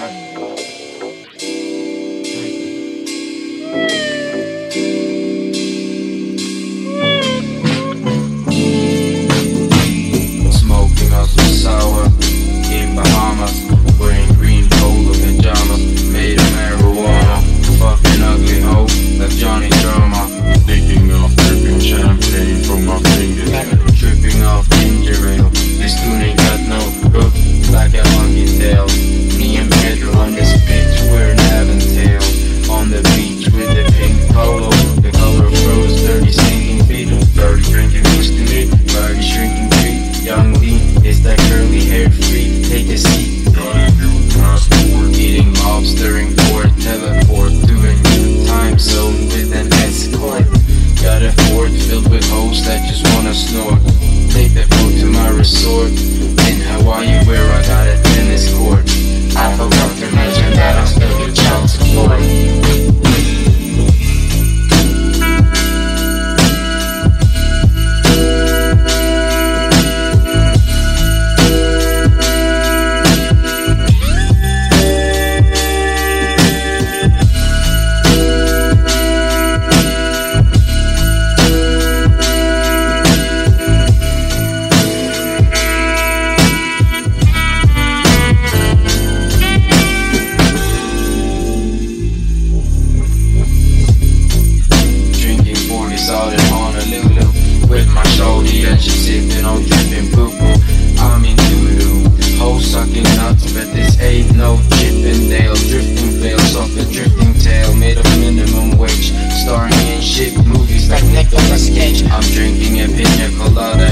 นะ fools that just wanna snort. Take that boat to my resort. about that.